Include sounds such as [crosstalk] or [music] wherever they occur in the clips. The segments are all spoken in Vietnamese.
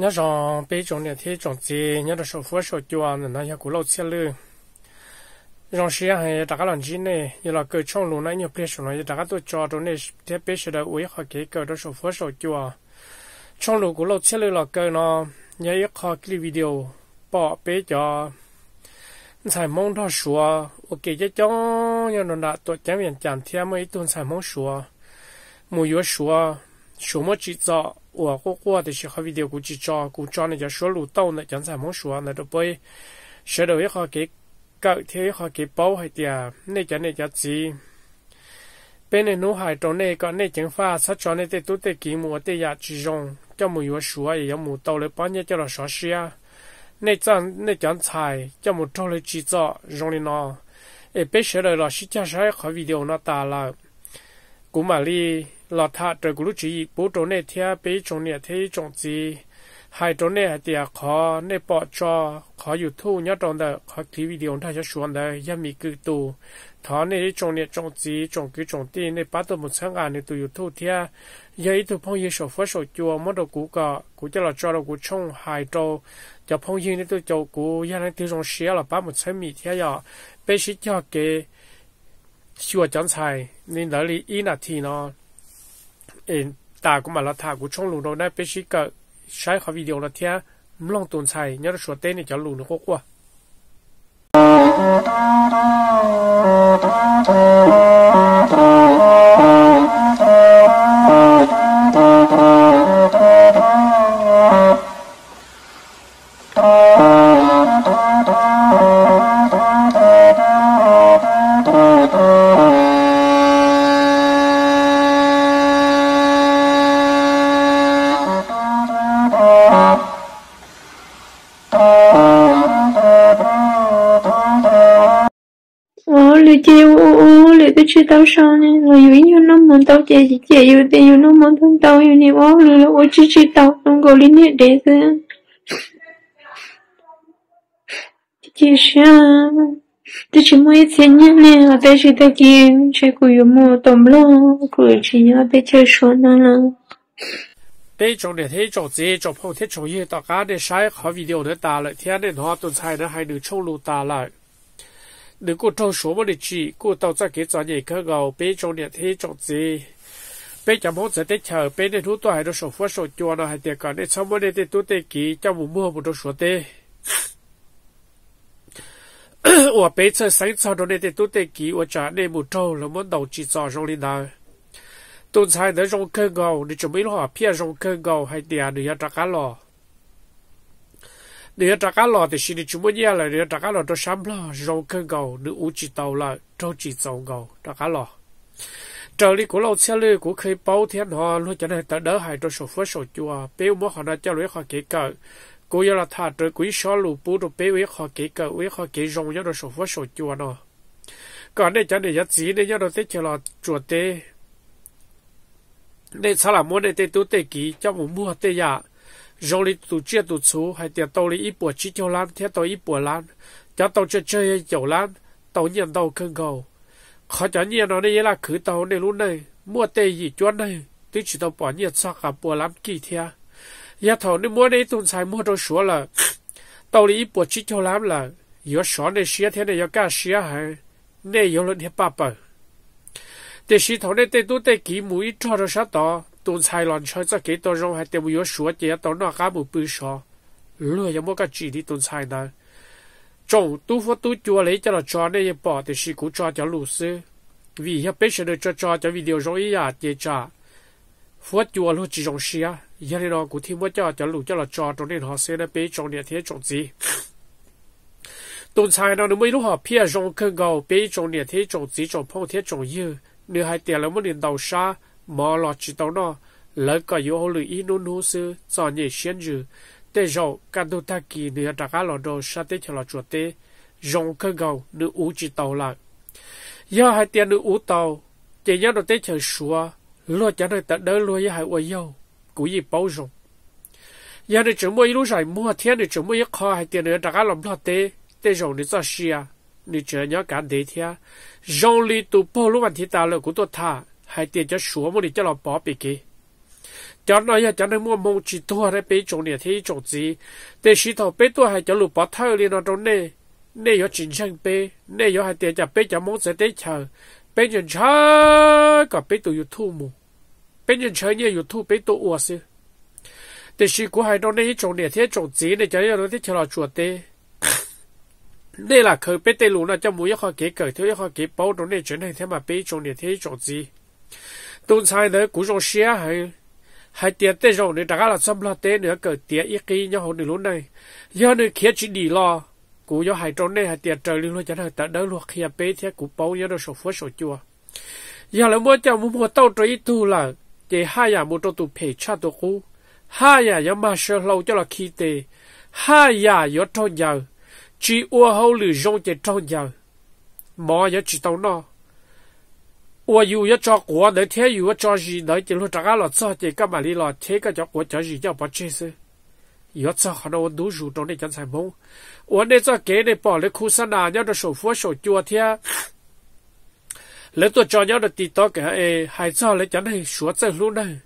nhớ rằng bây giờ này thì trồng gì nhớ là số phú tiêu chùa nên nó cũng lâu xe lư rằng xe hay đại các lần gì này như là cơ trong luôn này nhiều bây giờ này đại cái tôi cho đó này thế bây giờ là uy họ cái cơ đó số phú tiêu chùa trong luôn cũng lâu xe lư là cơ nó nhớ ít họ cái video bỏ bây giờ xài mong đó sủa ok chứ cho nhớ nó đã tôi chẳng biết chẳng thêm mấy tuần xài mong sủa mùi yếu sủa sủa mất chỉ cho 我过过的时候，video 估计找估找那叫说路道呢，讲咱们说那都不会，舌头一下给搞天一下给包还点，那叫那叫字。bên này nó hải trong này có này chẳng pha sát cho này tết tết kỹ mùa tết ya chỉ rong cho mùi yếu sủa ấy mùa tàu lấy bao nhiêu cho là sáu xia này chẳng này chẳng xài cho một trâu lấy chỉ cho rong lên nó ấy bây giờ là sĩ cha sai khỏi video nó ta là cũng mà đi là thà trở gulu chỉ bố trốn nè thea bế trốn nè thế trốn gì? Hai trốn này thì khó nè bỏ cho khó dù thu nhớ trốn đời khó ký video thay cho xuống đời, yếm mi cứ tu thọ này trốn nè trốn gì? Trốn cứ trốn đi nè bắt đầu một sáng à nè tu dù thu thea giờ ít tu phong yên sổ phớt sổ chùa mất đầu cũ cả cũ cho là cho là cũ trong hai trâu. Cho phong yên nè tu cho cũ yếm này tiêu trong xe là bắt một sáng mi thea giờ bây giờ cho cái sửa chẳng xài nên đó là ít là thi nó. 诶，大个嘛了，他个冲路到那必须个晒好 video 了天，唔浪顿菜，你要说对你叫路的火锅。 tao sao nè rồi dụ như nó muốn tao chơi chỉ chơi dụ thì dụ nó muốn thân tao dụ nè bó rồi là ô chi chi tao, không có lý nè để ra chỉ sao? Tôi chỉ muốn xem nhé, nè ở đây chỉ đây kia chơi của dụ mua tôm lô của chỉ nhớ đây chơi số nó là đây trong để thấy trong dễ trong phòng thấy trong yên tất cả để sai, khó video để ta lại thiên để nó tuần sai nó hay được châu lô ta lại nếu cô thâu số mà để chỉ, cô tàu ra cái cho nhảy khơ ngầu bé trong nhà thế trong gì bé chấm hốt sẽ tết chờ bé nên hú tòa nó sổ phua sổ chua nó hay tiền cả, nên sau mỗi nên tôi tê ký trong mùa mưa một đôi số tê. Ủa bé chơi sáng sau đó nên tôi tê ký ủa trả nên một trâu là muốn đầu chỉ trò trong linh đàng tôi sai nữa trong cơ ngầu để chuẩn bị lo phía trong cơ ngầu hay tiền để ra cá lò.？nếu trả cá lò thì xin đi chúng mình là nếu trả cá lò cho sắm lo rong cơ gầu nếu u chỉ tàu là trâu chỉ tàu gầu trả cá lò. Trở đi của lâu xe lư của khi bao thiên họ luôn cho nên tới đỡ hại cho sổ phước sổ chùa béo mỗi họ đã cho lưỡi họ kế cờ cô yêu là thà trời quý số lù bù đồ béo với họ kế cờ với họ kế rong nhớ đồ sổ phước sổ chùa nó còn đây cho nên giá gì đây nhớ đồ tết chờ là chùa tê. Đây sao là mua đây tê tú tê ký cho một mua tê dạ rồi li tụ chia tụ chú hay tiền tàu li ít bùa chỉ cho lan thế tàu ít bùa lan cho tàu chơi chơi dầu lan tàu nhận tàu cơn cầu khó cho nhiên nó đây là khử tàu này luôn này mua tê gì cho này tôi chỉ tàu bỏ nhiệt sao cả bùa lan kỳ theo nhà thầu nếu mua đây tuần sai mua đâu số là tàu li ít bùa chỉ cho lan là yếu số này xía thế này yếu cả xía hay này yếu lên hết ba bờ để xí thầu này tê tu tê kỹ mũi cho nó sao đó tuần sai lon cho cái tổ rong hay tiêu yếu số chỉ tổ nó cá một bự số lừa có một cái chỉ đi tuần sai đó trong tu phó tu chùa lấy cho nó cho này bỏ thì sĩ cũng cho cho lũ sư. Vì hiện bây giờ cho cho cho video rong ý à để cho phó chùa luôn chỉ rong xia giờ này nó cũng thêm một cho cho lũ cho nó cho trong này họ sẽ là bây trong này thế trong gì? Tuần sai nó mới lúc họ phía rong cơn gầu bây trong này thế trong gì trong phong thế trong yêu nếu hai tiền là một điện đầu xa mà lo chỉ tao nó lấy có yếu hồ lử ít nôn hồ sư, cho nhẹ xuyên dư để rồi cả đồ ta kỳ nửa đặc á lò đồ sa tế cho lò chuột tê rong cơ gầu nửa ú chỉ tàu lại giờ hai tiền nửa ú tàu chỉ nhớ đồ tế chờ xua lo cho nơi tận đỡ lo với hai ôi yêu cú gì bao rong giờ này chúng mua lúc rồi mua thiên này chúng tôi kho hai tiền nửa đặc á lòng lo tê để rồi nửa cho xia nửa chờ nhớ cả đế thiên rong lì tụ bao lúc anh thì ta là của tôi thà hai tiền cho số một đi cho nó bỏ bị kì cho nó ya cho nó mua mông chỉ thua đấy bị trộn địa thế trộn gì. Để sĩ thọ bị thua hai cho lụp bỏ thơ liền nó trong nè nè có chính sang bị nè có hai tiền cho bị cho mông sẽ để chờ. Bị nhận chơi cả bé tụ thu mù. Bé nhận chơi yêu thu bị tụ ua xí để sĩ của hai trong nè trộn địa thế trộn gì để cho nó tới cho là chuột tê. [coughs] Đây là khởi bế tê lũ nó cho mũi khó kế cởi thiếu khó kế bao trong này chuyển thành thế mà bế trồng địa thế trồng gì tuần sai đấy, cú trồng xía hay hay tiền tê rồi để đã là xâm la tê nữa cỡ tiền ít kỳ nhau hồi lúc này. Giờ này kia chỉ đi lo, cú do hai trốn này, hai tiền trời liên luôn cho hạn tận đó luôn kia à bé thế, cú bao giờ đó sổ phước sổ chùa. Giờ là mua cho mua mua tàu trời tu là để hai nhà mua cho tu phê cha tu cú hai nhà nhà mà sơ lâu cho là khi tê. Hai nhà nhà trong nhà chỉ ua hậu lử rong chỉ trong nhà mà nhà chỉ tàu nó 我有一照国那天有一照日那就路这个了做这个嘛里了，天个叫国叫日叫不这是，有做好多我读书中的讲才梦，我那做给你报了苦山呐，要的手扶手脚天。来做照要的地道个诶，还早来讲的说走路呢，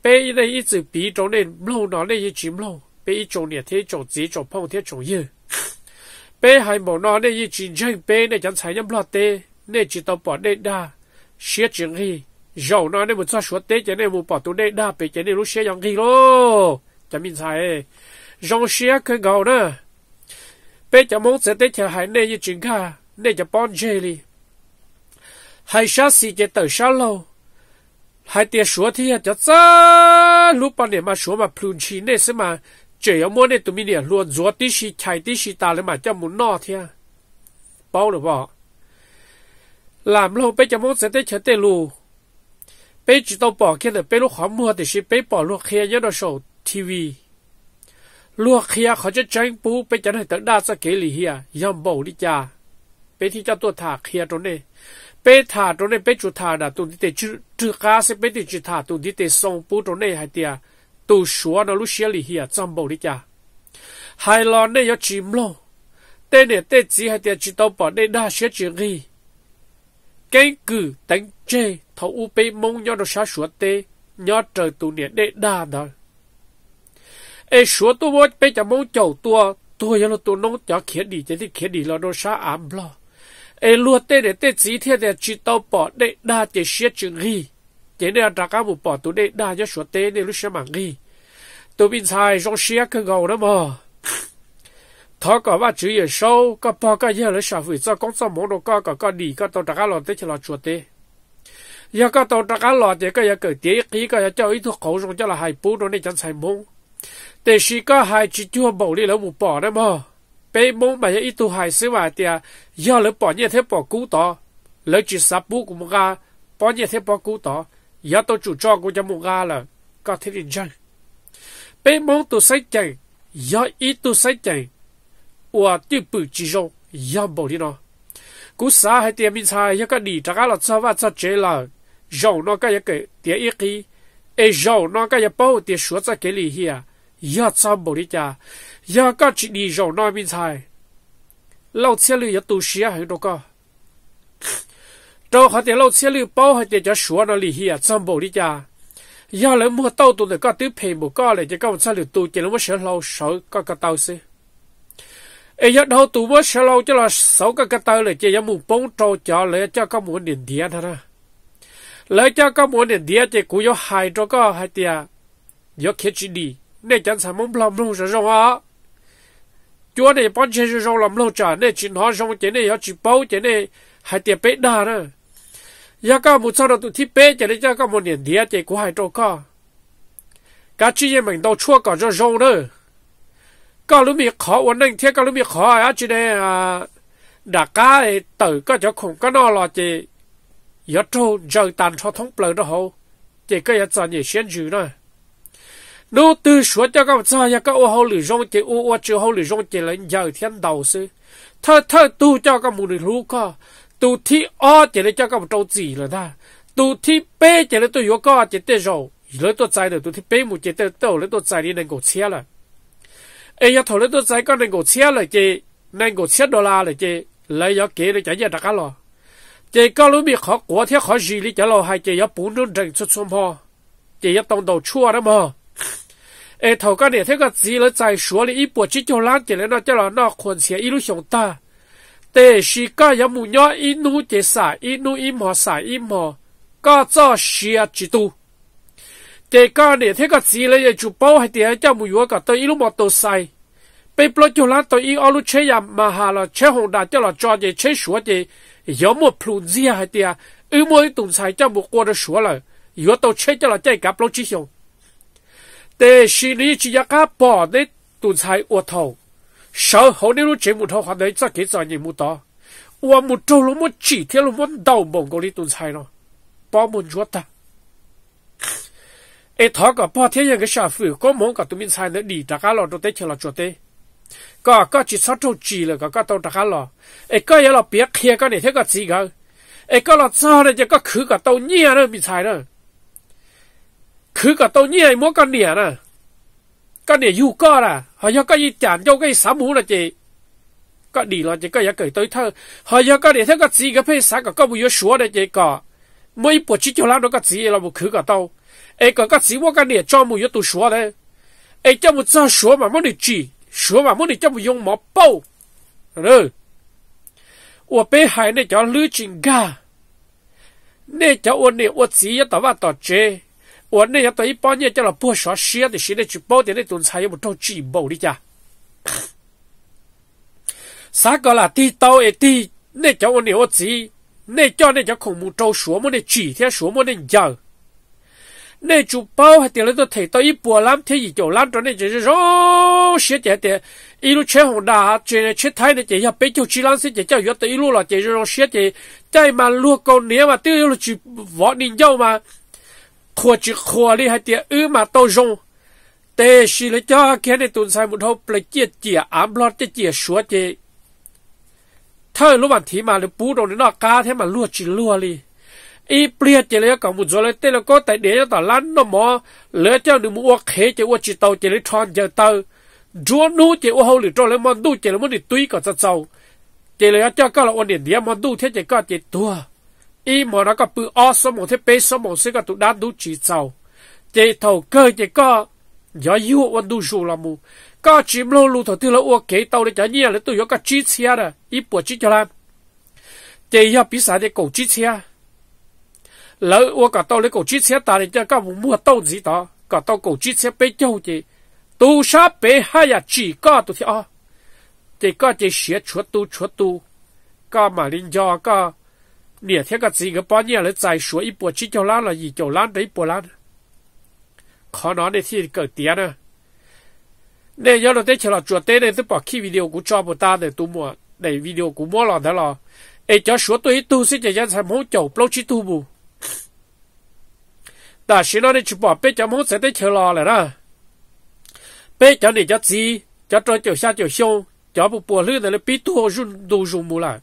被那一直比中的路那那一直路，被一种年天种子种碰天种叶，被还冇那那一直人被那讲才要不得。 Nên chỉ tao bỏ đây đa. Xé chuyện gì dầu nó nên một xóa xóa tết cho nên một bỏ tụ đây đa bị cho nên lúc xé yang gì lo cho mình sai. Dòng xé cái gạo nữa bây giờ muốn sẽ tết cho hai nên như chuyện cả nên cho bọn chơi đi hai sao xì cho tới sao lâu. Hai tiền xóa thì à, cho cha lúc bao 年嘛 số mà xóa mà plun chi nên sẽ mà chỉ có mỗi này tụi mình luôn rồi tí xì chạy tí xì ta lên mà cho muốn nọ thế à. bao được không làm lâu bây giờ muốn sẽ tới chơi tê lù bây chỉ tao bỏ kia là bây lúc họ mua thì chỉ bây bỏ lúc kia nhớ nó sổ TV lúc kia họ จะ tranh bù bây giờ này tận đa sẽ kể lì hia yam bầu đi cha bây thì cho tôi thả kia trong này bây thả trong này bây chủ thả là tụi đi chữ chữ cá sẽ bây thì chữ thả tụi đi xong bù trong này hay tiệt tụi số nó lúc xia lì hia yam bầu đi cha hai lò này có chìm lâu tên này tên gì hay tiệt chỉ tao bỏ đây đa sẽ chuyện gì cái cử đánh chê thấu u bê mông nhau đồ xa suốt tê nhau trời tù niệm đệ đà đó ê suốt tu bố bê chả mông chầu tua tua yo lo tu nông chả khía đi chả thì khía đi lo đồ xa ám lo ê, lùa tê để tê chỉ thiên để chỉ tàu bỏ đệ đà để xế chừng ghi chỉ để ra cá một bỏ tu đệ đà nhau suốt tê để lúc sẽ mạng ghi tu bin sai rong xế cái gầu đó mà thọ cả ba chữ ye sâu có bao cái ye là xã hội sao công sao mong đồ có cả có đi có tàu trả lo tới chỉ là chuột tê. Giờ có tàu trả lo thì cái ye cái tiếc cái giờ cho ít thuốc khẩu dùng cho là hai bút nó nên chẳng sai mông, thế sĩ có hai chỉ chua bảo đi là một bỏ đấy mà bé mông mà ít tu hai xíu mà thì giờ là bỏ như thế bỏ cú to, lấy chỉ sắp bút của một ga bỏ như thế bỏ cú to, giờ tôi chủ cho của cho một ga là có thể định chân bé mông tu sách chạy giờ ít tu sách chạy wa ti pu chi jo yam bo ni no cú sa hay tiệm mình sai cái đi chắc là sao vậy cho chế là giàu nó cái cái tiệm ít khi. E giàu nó cái bao tiệm số cho cái gì hia ya sao bổ đi cha. Ya cái chỉ đi giàu nó minh sai. Lâu xe lư ya tu sửa hay đâu có. Đâu hay tiệm lâu xe lư bao hay tiệm cho số nó lì hia sao bổ đi cha. Ya lấy mua tàu tụi nó cái tiếp phê cái này chỉ có một xe lư tu chỉ là một xe lâu cái cái tàu xí e yo đâu tu bo shalo cho là sáu cái cái tơ là chỉ yo mu bông trâu cho lấy cho các muốn điện điện thôi nè, lấy cho các muốn điện điện thì cú yo hai cho có hai tia. Yo kia chỉ đi. Nên chẳng sao muốn làm luôn rồi rồi á. Chúa này bọn chơi rồi làm lâu cho nên chỉ nói xong chỉ này yo chỉ bao chỉ này hai tia bé đa đó. Yo các muốn sau đó tụi thi bé chỉ để cho các muốn điện điện chỉ cú hai cho có. Cá chi em mình đâu chua cả cho rồi nữa có lúc mình khó ổn định, thế có lúc mình khó á chỉ đây à đã cá tự có cho khủng, có nó là chỉ giờ trâu giờ tàn cho thông bờ đó hậu chỉ có giờ chọn gì xuyên dữ nữa nếu từ số cho các bạn nhà các ô hậu lử rong chỉ ô ô chưa hậu lử rong chỉ lên giờ thiên đầu sư. Thơ thơ tu cho các bạn lú co. Tu thi o chỉ để cho các bạn trâu gì là ta. Tu thi b chỉ để tôi yếu chị chỉ để rồi lấy tôi chạy được, tu thi b một chỉ để tôi lấy tôi chạy đi nên cổ xe là ai ya thầu lấy tôi sai con này ngồi xe lại chị. Này ngồi xe đô la lại chị. Lấy ya kế để chạy ra đặc lo. Chị có lúc bị khó quá thế khó gì đi chả lo hay chị? Ya bốn năm trận xuất xung chị chỉ tông đầu chua đó mà ê, thầu cái này thế cái gì là tại số là ít bộ chỉ cho lan chị là nó cho là nó khuẩn xe ít lúc sống ta. Tê sĩ cái ya mu nhỏ ít nu chỉ xả ít nu ít mò xả ít mò. Có cho xe chỉ tu tê có để thế có gì lấy để bao hay tiền cho mùi vừa cả tôi ít lúc một tổ sai. Cho lá tôi ít ở lúc là chơi hồng cho là cho để chơi sủa để một plun gì hay tiền ư mỗi tuần sai cho một qua được sủa rồi vừa tôi chơi cho là chơi gặp lúc chỉ hiểu tê xử lý chỉ ra cá bỏ để tuần sai ô thầu. Sợ hậu nếu lúc chơi một thầu hoàn đấy chắc kỹ rồi nhìn một qua một trâu lúc một chỉ theo lúc một đầu bổng của đi tuần sai nó. Bỏ một chúa ta ai cả bao thế những cái xã hội có muốn cả tụi mình sai nữa, đi đã cá lò đâu tới chờ là chỗ có có chỉ sát trâu là có tàu đã cá lò. Ai là biết kia cái này, thế có gì cả ai có là sao này chỉ có khứ cả tàu nhia nữa bị sai nữa. Khứ cả tàu nhia mỗi con đĩa nữa. Con đĩa dù có là họ giờ có gì chản cho cái sáu là chị? Có đi lo chỉ có giờ cởi tới thơ. Họ giờ có để thế có gì cái phê sáng có có một số đấy chị, có. Mỗi bộ chỉ cho lắm nó gì là một khứ cả tàu ai còn các sĩ vô cái này cho mù yếu tu sửa đấy. Ai cho mù cho sửa mà muốn được sửa mà muốn cho mù dùng mỏ bao rồi. Ủa bé hai này cho lưỡi chỉnh ga. Nè, cho ủa nè ủa sĩ yếu tao vào tao chế ủa nè tao ít bao nhiêu cho là bùa sửa thì xin để chụp bao thì để tuần sai một trâu chỉ bao đi cha. [coughs] Sao gọi là ti tao ấy ti, nè, cho ủa nè ủa sĩ nè, cho nè, cho không mù trâu sửa muốn để sửa muốn để giờ. 那就包还点了都提到一波浪天一九浪转的就是说写点点一路切红的，这切太的点要北九七浪是点叫越到一路了，点就是说写点再嘛路高年嘛都有了去往你要嘛，或者或你还点二嘛到用，但是了家看的东西木头不接点，俺不接点说的，他有路问题嘛，你不懂你那家天嘛路去路哩。 อีเปลี่ยนเจริญกับมุจเลยเตลก็แต่เดียวต่อลันนมอเหลือเจ้าหนึ่งมัวเคเจ้าว่าจิตเตาเจริญทอนเจ้าเตาจัวนู้เจ้าว่าเขาหรือจัวเลยมันดูเจริญมันดิตุยก็จะเจ้าเจริญเจ้าก็เราอันเดียเดียมันดูเท่เจ้าก็เจตัวอีหมอนักก็ปืออสมองเทเปสมองเสก็ตุด้านดูจีเจ้าเจ้าเท่าเกยเจ้าก็อย่ายุ่วันดูชูละมูก็จิมโลลูเท่าที่เราอ้วกเกยเตาเลยจะเนี่ยเลยตัวยก็จีเชียร์อีปวดจีจะลันเจ้าพิสาเด็กกูจีเชียร์ lỡ ô cả tàu lấy cổ chít xe ta để chắc các vùng mua tàu gì đó. Cả tàu cổ chít xe bê châu chứ tu sa bê hai à chỉ có tu thì à thì có chỉ xe chuột tu chuột tu. Có mà linh do, có. Nè thế cái gì, cái bao nhiêu lấy tài số ít bộ chỉ cho lan là gì cho lan đấy bộ lan khó nói để thì cởi tiền à nên giờ nó tới chờ là chuột tới đây, tôi bỏ khi video của cho một ta để tu mua, để video của mua là đó là ai cho số tôi tu sẽ chỉ cho thằng muốn chầu lâu chỉ tu bù ta xin nói đi chụp bỏ bé cho muốn sẽ tới chờ lò lại đó. Bé cho này cho gì cho cho chiều xa chiều sâu cho bộ bộ lư này bị tua run đủ run mù lại.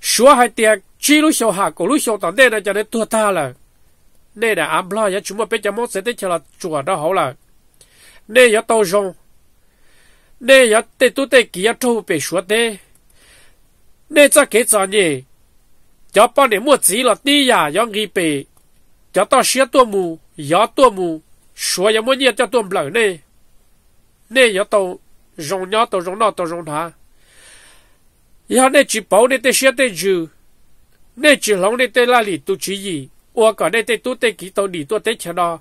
Số hai tiền chỉ lúc sâu hạ cổ lúc sâu tận đây là cho nên tua ta là nên là ám lo ya chúng mà bé cho muốn sẽ tới chờ là chùa đó hậu là nên ya tàu rong, nên ya tê tu tê kia trâu bé số tê. Nên cho kế cho nhỉ cho bao nhiêu mua gì là tí ya ya ghi bé cho tao xía tua mù gió tua mù số ya mua nhiêu cho tua lợn nè nè ya tao rong nhỏ tao rong nọ tao rong thà ya nè chỉ bảo nè tê xe tê dư nè chỉ lòng nè tê la lì tu chỉ gì ô cả nè tê tu tê kỹ tao đi tu tê chờ đó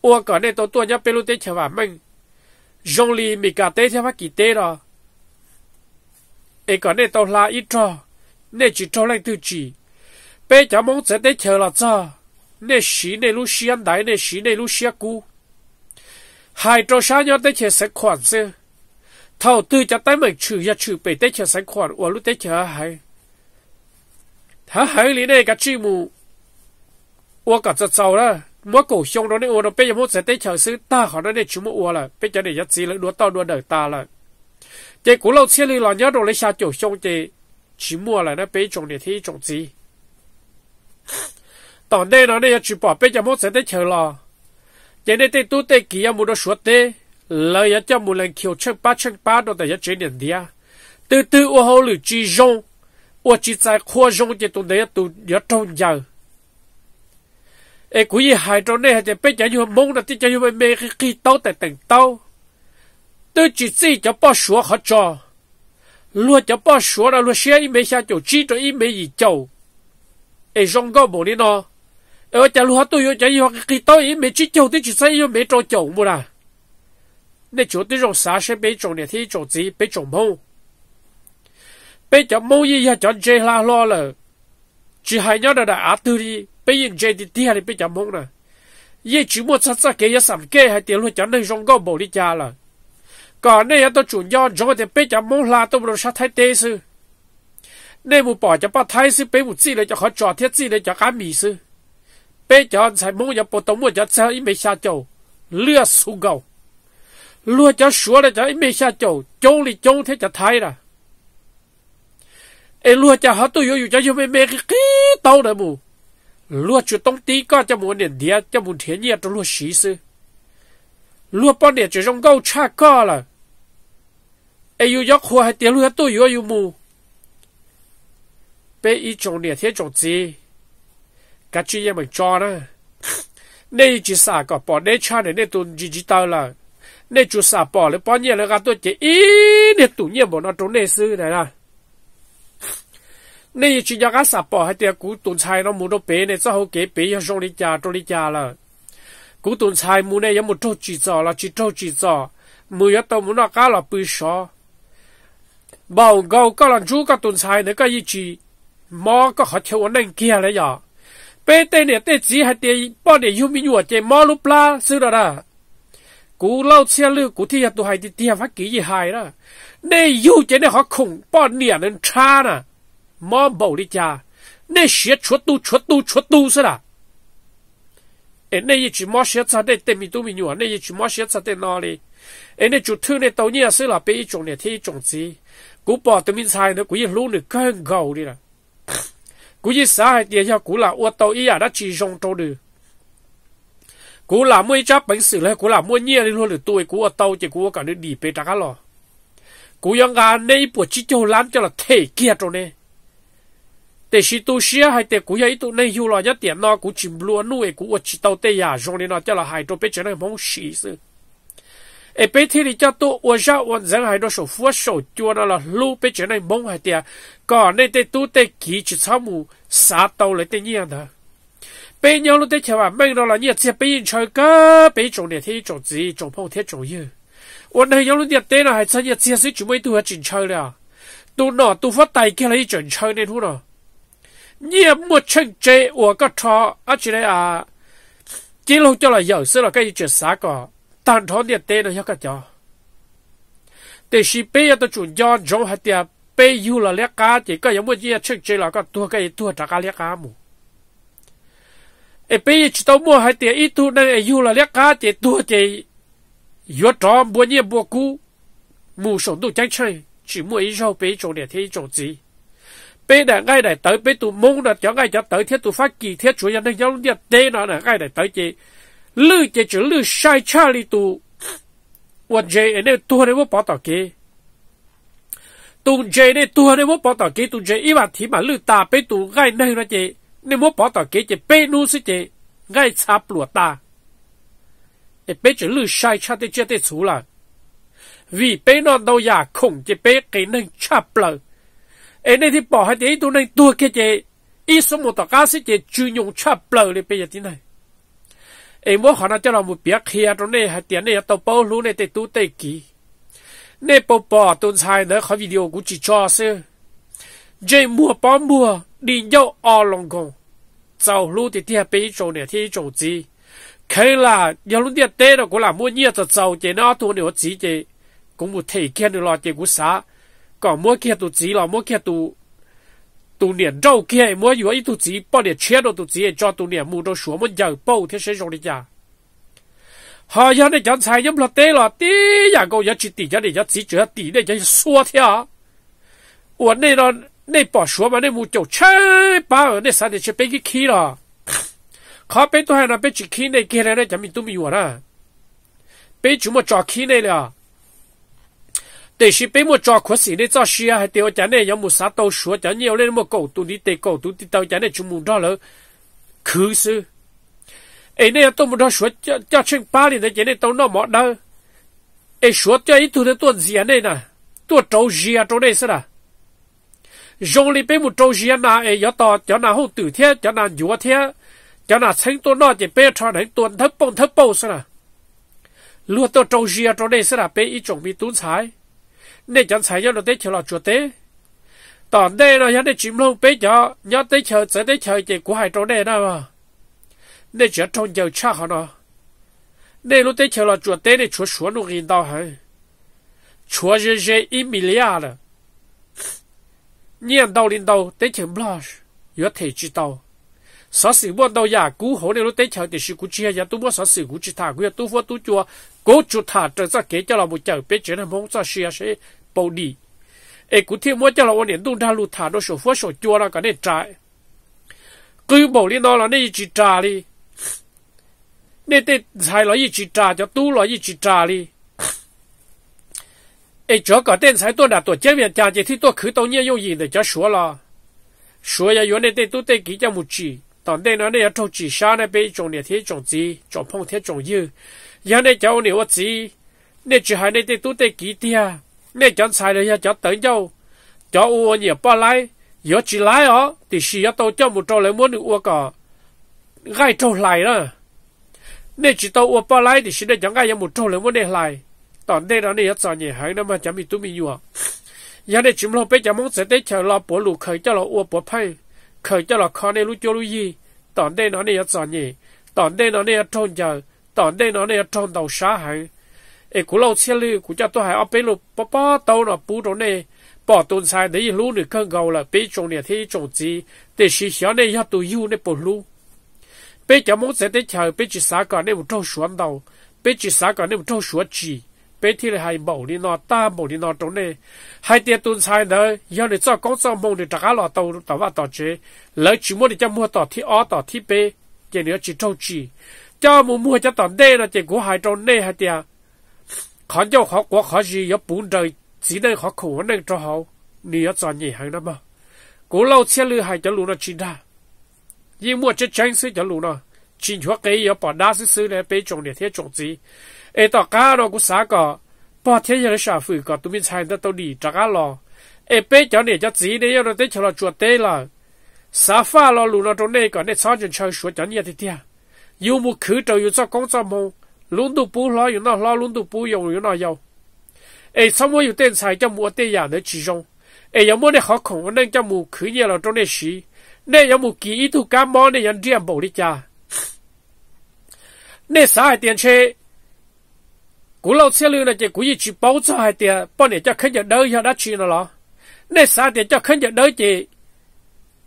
ô cả nè tao tua nhá bê tê chờ vào mình rong lì mì cả tê theo phát kỳ tê đó ê cả nè tao la ít cho nè chỉ cho lại tu chỉ bé cháu mong sẽ tê chờ là cho nè xí nè lu xí ăn đại nè xí nè lu xí cú hai trò sáng nhau tới chơi sạch khoản xe thầu tư cho tới mình trừ ra trừ bể tới chơi sạch khoản và lúc tới chơi hai thà hai lý này cả chi mù. Và cả cho giàu đó. Mua cổ xong đó này nó bây giờ muốn sẽ tới chơi sư ta họ nó này chúng mua là bây giờ để nhất gì là đua tao đua đời ta là. Cái cú lâu xe đi là nhớ đồ lấy xa chỗ xong thì chỉ mua là nó bây trồng để thi trồng gì tao đây nó đây chỉ bỏ bây giờ mốt sẽ tới chờ lo. Chỉ này tới tu tới kia muốn nó suốt thế lời ya cho muốn lần kiểu chân ba chân ba đó tại giờ chế điện dia từ từ ô hô lử chỉ rong. Ô chỉ tại khoa rong chỉ tụi đấy tụi giờ trong giờ ê cú gì hai trong này thì bây giờ như mong là thì giờ như mê khi khi tao tại tỉnh tao. Tôi chỉ chỉ cho bao số họ cho. Luôn cho bao số là luôn xe mấy xe chỗ chỉ cho ít mấy gì chỗ ê, rong có bộ đi nó ở chả luôn tôi yo chả yo cái tao ít chỉ chỗ thì chỉ sai yo mấy chỗ mua là. Nên chỗ tôi rong xa sẽ bị trồng này thì trồng gì bị trồng mông bị trồng mông gì ya chọn chơi la lo là. Chỉ hai nhau là đã tư đi bị giờ chơi thì đi hay mông nè. Ye chỉ mua sát sát cái ya sắm cái hay tiền luôn chọn nên rong go bộ đi cha là. Còn này tôi chủ nhân cho thì bị trồng mông là tôi rồi sát thái tê sư. Nên một bỏ cho bắt thái sư bây một gì lại cho họ trò thiết gì lại cho cá mì sư bé cho sai mong nhập bộ tổng mua cho sao ít mấy xa châu. Lừa su gầu. Lừa cho sửa lại cho ít mấy xa châu. Châu thì châu thế cho thay ra. Ê, lừa cho họ tôi yêu cho yêu mấy mấy cái tàu đó mù. Lừa chủ tông tí có cho muốn nền địa cho muốn thiên nhiên, cho lừa xí sư. Lừa bao nền chỉ trong gấu cha có là. Ê yêu giấc hoa hay tiếng lừa tôi yêu yêu mù. Bé ít trồng nền thế trồng gì? cái chi em mình cho đó. Nay chỉ xả có bỏ này nay tụi chỉ chỉ nay chú xả bỏ lấy bao nhiêu là cái tôi chỉ ít nay tụi nhiêu bọn nó trốn nay sư này là. Nay chỉ cho cái xả bỏ hay tiền cú tụi trai nó muốn nó bé này sao kế bé cho xong đi cha cho đi cha là. Cú tụi trai muốn này có một trâu chỉ là, chỉ trâu chỉ giò mười giờ tao muốn nó cá là bự sọ bao gấu có làm chú các tuần trai nữa các ý chỉ mò các họ theo anh kia lấy rồi bê tê nè tê chỉ hai tê bao nè yêu mi nhua chê mò lúc la sư đó đó cú lau xe lư cú thi hạt tụ hai tê tê phát kỷ gì hai đó nè yêu chơi nè họ khủng bao nè nên cha nè mò bầu đi cha. Nè xế chuột tu chuột tu chuột tu sư đó ê nè yêu mò xế cha nè tê mi tu mi nhua nè yêu mò xế cha tê nọ đi ê e chú thư nè tàu nhia sư là bê ý chồng nè thi chồng cú bỏ tụi mình sai nữa cú yên lưu nè cơn gầu đi là cú gì xã hay tiền cho cú là ô tô ý à đã chỉ dùng trâu được. Cú là mua chấp bánh sử là cú là mua nhia lên luôn được tuổi cú ô tô chỉ cú cả nước đi về trả lo cú yang gà nay bộ chỉ cho lán cho là thể kia trâu nè. Để sĩ tu sĩ hay để cú yên tụ nay hiểu là nhất tiền nó cú chìm luôn nuôi cú chỉ tàu tây à dùng đi nó cho là hai trâu bê cho nó mong xí sự e pe thi ri cha tu wa ja wa zeng hai do sho fu sho chu na la lu pe che nei mong hai tia ko nei te tu te ki chi cha mu sa tao le te nia da pe nhau lu te che wa meng do la nia che pe yin choi ka pe chong ne thi chong zi chong phong the chong yu wa nei nhau lu tia te na hai cha nia che si chu mai tu ha chin choi la tu no tu fa tai ke lai chong choi ne thu no nia mo chen che wa ka tho a chi le a chỉ lâu cho là giàu sẽ là cái chuyện xã cỏ tàn thó địa tê nó cái cho tê sĩ bê ta chủ do giống hạt tiệp pe yu là lẽ cá chỉ có giống như vậy chơi chơi là có tua cái tua trả cá lẽ cá mù ê bê chỉ tao mua hạt tiệp ít tu nên yu là lẽ cá chỉ tua chỉ yu trò mua nhẹ mua cú mù sống đủ tránh chơi chỉ mua ít rau bê trồng để thế trồng gì bê đã ngay đại tới bê tụ mông là cho ngay cho tới thiết tụ phát kỳ thiết chủ nhân đang giao địa tê nó là ngay đại tới chỉ lư chỉ chữ lư sai cha li tu vật dây ở đây tu đấy vô bỏ tao kia tu dây đây tu đấy vô bỏ tao kia tu dây ít mà thì mà lư ta bé tu gai này nó chị nên vô bỏ tao kia chị bé nu sĩ chị gai sáp lụa ta ở bé chữ lư sai cha thì chưa tới số là. Vì bé nó đâu già khủng chị bé cái nên chắp lợ ở đây thì bỏ hết đấy tu nên tu cái chị ít số một tao cá sĩ chị chuyên dùng chắp lợ để bây giờ thế này ai mua họ nó cho là một việc kia trong này hay tiền này tàu bao lú này để tu tây kỳ này bao tuần sai nữa họ video cũng chỉ cho sư. Dây mua bao mua đi dâu ở lòng gồng giàu lú thì thiệt bây chỗ này thì chỗ gì. Khi là giờ lúc tiệt tê cũng là mua nhiều cho giàu chỉ nó tu điều gì chỉ cũng một thể kia được lo chỉ cũng xả còn mua kia tu chỉ, là mua kia tu tu niệm đâu kia mua vừa ít tu chỉ bao niệm chết đâu tu chỉ cho tu niệm mua đâu xuống muốn giờ bao thế sẽ rồi nhà họ giờ này chẳng sai nhầm là tệ là tí nhà cô giờ chỉ tí giờ này giờ chỉ chữa tí này giờ xóa thế à ủa, này nó, này bỏ xuống mà này mua chỗ chơi ba ở này sao để chơi cái khí là khó bị tôi hay là bị chỉ khí này, kia này này chẳng mình tu mình ủa na bé chúng mà cho khí này là để sĩ bé một trò khó sĩ để cho sĩ hay tiêu chả này có một sát tàu sửa chả nhiều lên một cầu tụ đi tê cầu tụ đi tàu chả này chúng mua đó là khứ sư ấy này tôi muốn đó sửa cho cho trên ba liền đấy chả này tàu nó mỏ đâu ấy sửa cho ít thứ tuần gì này nè? Tuần trâu gì à trâu này sao là, dùng lý bê một trâu gì nè? Ấy có to chả nào hôm tử thế chả nào dúa thế. Chả nào sinh tôi nó chỉ bê cho đến tuần thấp bông thấp bông sao nè. Luôn tôi trâu gì à trâu này sao là bê ít chuẩn bị tốn xài nên chẳng xài cho nó tới chờ lọt chuột tế. Tòn đây nó nhớ để chìm luôn bế nhỏ nhớ tới chờ sẽ tới chờ chị của hai trâu đây nào mà. Nên chỉ trông giàu cha hả nó nên lúc tới chờ lọt chuột tế để chúa xuống nó nghìn tao hả, chúa dễ dễ im bị lia rồi nhiên đầu linh đầu tới chờ blush yếu thể chứ đầu sở sĩ bọn đầu nhà cú hồ này lúc tới chờ thì sự cũ chia nhà tu mua sở sĩ cũ chỉ thả quê tu phó tu chùa cố chuột thả trở ra kế cho là một chợ biết chuyện là mong cho xia sẽ bầu đi ê, cụ thiên mua cho là ôn điện tung ra lụt thả đôi sổ phước sổ chua là cả nên trái cứ bầu đi nó là nên chỉ trà đi. Nên tên sai là chỉ trà cho tu là chỉ trà đi. Ê chỗ cả tên sai tôi đã tổ chức việc cha chỉ thì tôi cứ tao nhiên yêu gì để cho sửa là sửa ya yon nên tên tu tên kỹ cho một chỉ. Tổng tên nó nên chỉ sa này bị trong này thế trong gì trong phong thế trong yêu giờ này cháu này vật gì nên chỉ hai nên tên tu tên kỹ tia mẹ chọn sai rồi chọn tới nhau. Cho u nhiều bao lại giờ chỉ lại ó thì chỉ cho tôi cho một trâu lại muốn được cả gai trâu lại đó. Nên chỉ tôi u bao lại thì chỉ để chẳng gai một trâu lại muốn để lại. Tòn đây đó này chọn nhiều hàng đó chẳng bị tụi mình u giờ để chúng lo bây giờ muốn sẽ để chờ lo bỏ lù khởi cho lo u bỏ phay khởi cho lo khó này lú cho lú gì. Tòn đây nó này chọn nhiều tòn đây nó này trôn giờ tòn đây nó này trôn đầu sáng hàng ê cú lâu xe lư cú cho tôi hay ở bên lục bó bó tàu nó bù đồ nè, bỏ tuần sai để lũ nữa cơn gầu là bên trong này thế trồng gì để sĩ xóa này ya tụ yêu này bỏ lũ. Bên cho muốn sẽ để chờ bên chỉ xã cả này một trâu xuống đầu. Bên chỉ xã cả này một trâu xuống chỉ bên thì là hai mẫu đi nó ta mẫu đi nó trong nè, hai tiền tuần sai đó giờ này cho công sản mông để trả lọ tàu tàu vào tàu chế. Lấy chỉ mua để cho mua tàu thi ó tàu thi bê chỉ nữa chỉ trâu chỉ cho mua mua cho tàu đây là chỉ của hai trong nè hai tiền khó nhau khó quá khó gì? Yếu bốn đời chỉ nên khó khổ vấn đề cho họ. Nếu yếu chọn nhỉ hàng năm mà. Cố lâu chia lư hai cho lũ nó chín ra. Nhưng mua chết tránh sự cho lũ nó. Chín chúa cái yếu bỏ đa sự sự này bê trồng để thiết trồng gì ấy tỏ cá nó cũng xá cỏ bỏ thiết nhà xã phử cỏ tụi mình xài ra tao đi trả cá lò. Ấy bê cho để cho gì đấy nó tới cho là chuột tê là. Xá pha lo lũ nó trong đây còn để sao cho chơi chuột cho nhà thì thiệt yêu mua khứ trời yêu cho công cho mông 轮到补啦，用那啦轮到补用用那用。哎，什么有点菜叫没得样的其中，哎，有么的好看，我那叫没去年了中的事，那有么记忆都感冒的人这样不的家。那啥还点车，古老车流呢，就故意去包装还点，把人家看见都要他去了了。那啥点叫看见都去，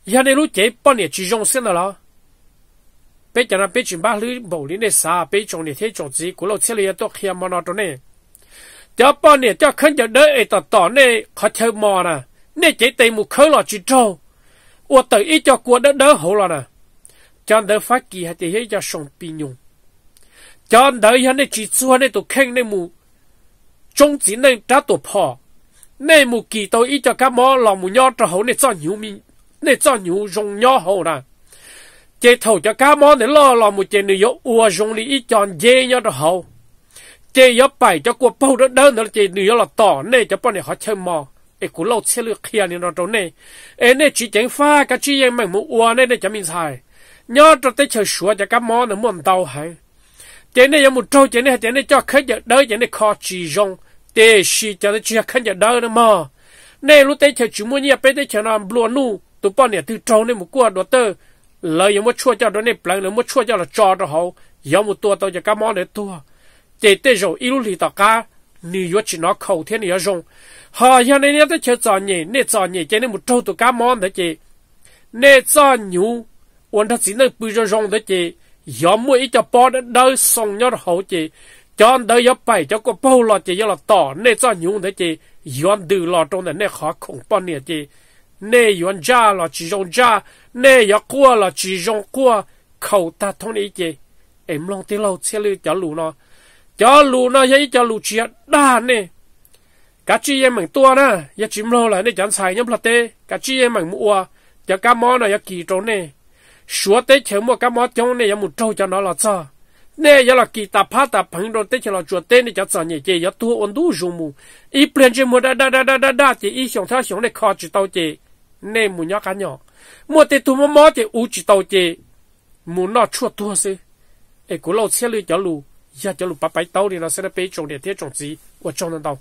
要你路接把你去用心了了。bây giờ là bây giờ ba lưỡi bồ lưỡi này xa bây giờ này thế chỗ gì của lâu xe lìa tôi khi mà nó đó này cho bọn này cho khăn cho đỡ ấy tỏ tỏ này khó chơi mò nè nè chỉ tay một khơi lọ chỉ trâu. Ủa tự ý cho của đỡ đỡ hổ lọ nè cho đỡ phát kỳ hay thì hết cho sòng bình nhung. Cho đỡ hắn nè chỉ xua nè, tụ khen nè mù trong chỉ nè đã tụ phò. Nè mù kỳ tôi ý cho các mò lò mù nho cho hổ nè cho nhiều mi này cho nhiều dùng nho hổ nè chế thầu cho cá món để lo lo một chế nữ yếu ua dùng lý ít cho dễ nhỏ cho hậu. Chế yếu bảy cho cuộc bầu đó đơn nữa chế nữ yếu là tỏ này cho bọn này họ chơi mò. Ê, cú lâu xe lược kia này nó trốn này ê này chỉ chánh pha cả chi yên mình mù ua này này cho mình xài. Nhớ cho tới chờ sủa cho cá món nó muốn tàu hay chỉ yếu một trâu, chế này chế này cho khách giờ đỡ, chế này khó chỉ dùng để xì cho nó chỉ khách giờ đỡ nữa mò. Này lúc đấy chờ chú mua nhiều bé đấy chờ nó luôn nu. Tụ bọn này từ trâu này một cua đồ tơ lời yếm một chua cho đó nè plan yếm một chua cho là cho đó hậu. Yếm một tua tao cho cá món để tua để tới rồi ít lúc thì tao cá ni yo chỉ nó khẩu thiên ni dùng họ hiện này nó tới chơi trò nhỉ nè trò nhỉ chơi nên một trâu tụi cá món đấy chứ. nè trò nhú ổn thật chỉ nó bự cho dùng đấy chứ. yếm một ít cho bỏ đó đỡ xong nhau hậu chị. Cho đỡ yếm bảy cho có bao lo chứ, yếm là tỏ nè trò nhú đấy chị. Yếm từ lo trong này nè khó khủng bao nè chứ, nè yếm cha lo chỉ dùng cha nè gió qua là chỉ dùng qua khẩu ta thông ý chị em long tiêu lâu xe lưu cho lù nó cho lù nó giấy cho lù chuyện đa nè cả chị em mình tua nè ya chim lô là nè chẳng xài nhắm là tê cả chị em mình mua cho cá món này ya kỳ trốn nè số tế chờ mua cái món chống này một trâu cho nó là sao nè giờ là kỳ ta phá ta phẳng đồ tế chờ là chuột tê nè cho sao nhỉ chị giờ thu ổn đủ dùng mù ít tiền chỉ mua đa đa đa đa đa đa chị ít xong theo xong này khó chỉ tao chị nè mù nhóc cá nhỏ mua tê tu mua mò thì u chỉ tàu tê muốn nó chua tua xí. Ê cố lâu xe lưu cho lù. Giờ cho lù bắp bái tàu thì nó sẽ là bê trồng để thiết trồng gì của trồng nó đâu